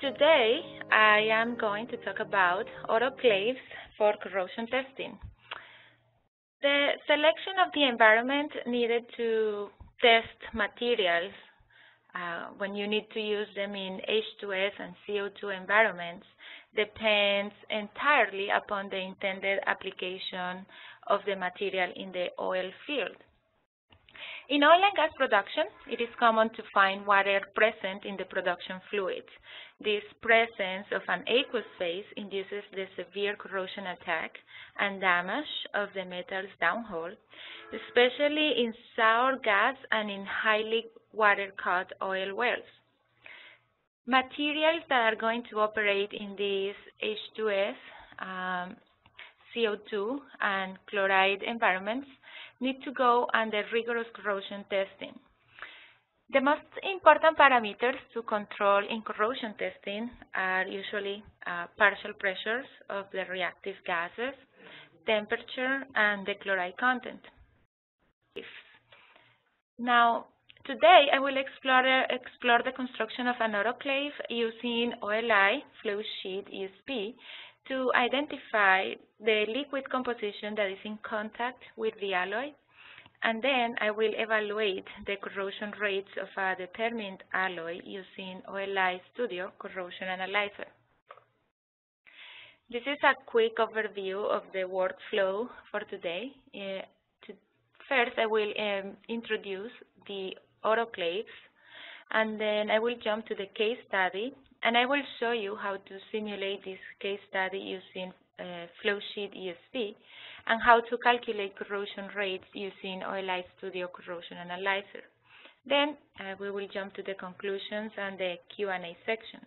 Today, I am going to talk about autoclaves for corrosion testing. The selection of the environment needed to test materials uh, when you need to use them in H2S and CO2 environments depends entirely upon the intended application of the material in the oil field. In oil and gas production, it is common to find water present in the production fluids. This presence of an aqueous phase induces the severe corrosion attack and damage of the metal's downhole, especially in sour gas and in highly water-cut oil wells. Materials that are going to operate in these H2S, um, CO2, and chloride environments need to go under rigorous corrosion testing. The most important parameters to control in corrosion testing are usually uh, partial pressures of the reactive gases, temperature, and the chloride content. Now, today I will explore, explore the construction of an autoclave using OLI flow sheet ESP to identify the liquid composition that is in contact with the alloy, and then I will evaluate the corrosion rates of a determined alloy using OLI Studio Corrosion Analyzer. This is a quick overview of the workflow for today. Uh, to, first, I will um, introduce the autoclaves, and then I will jump to the case study and I will show you how to simulate this case study using uh, Flowsheet ESP and how to calculate corrosion rates using OLI Studio Corrosion Analyzer. Then uh, we will jump to the conclusions and the Q&A section.